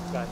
that guy.